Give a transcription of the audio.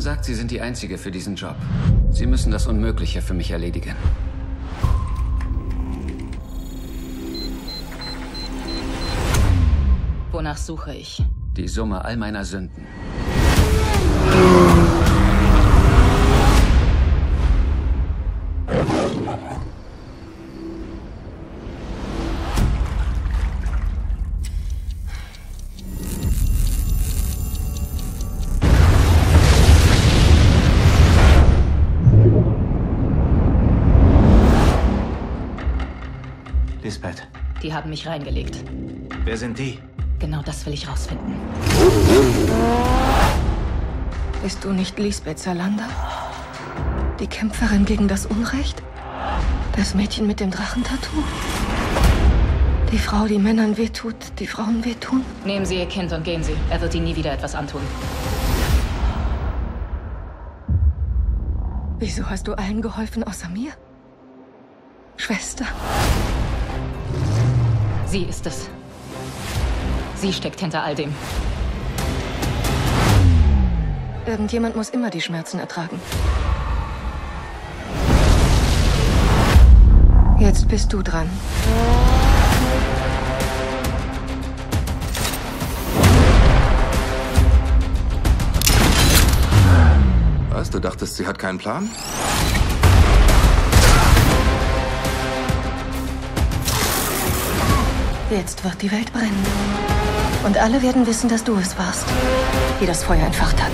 sagt, Sie sind die Einzige für diesen Job. Sie müssen das Unmögliche für mich erledigen. Wonach suche ich? Die Summe all meiner Sünden. Lisbeth, Die haben mich reingelegt. wer sind die? Genau das will ich rausfinden. Bist du nicht Lisbeth Salander? Die Kämpferin gegen das Unrecht? Das Mädchen mit dem Drachentattoo? Die Frau, die Männern wehtut, die Frauen wehtun? Nehmen Sie Ihr Kind und gehen Sie. Er wird Ihnen nie wieder etwas antun. Wieso hast du allen geholfen außer mir? Schwester, Sie ist es. Sie steckt hinter all dem. irgendjemand muss immer die Schmerzen ertragen. Jetzt bist du dran. Was, du dachtest, sie hat keinen Plan? Jetzt wird die Welt brennen. Und alle werden wissen, dass du es warst, die das Feuer entfacht hat.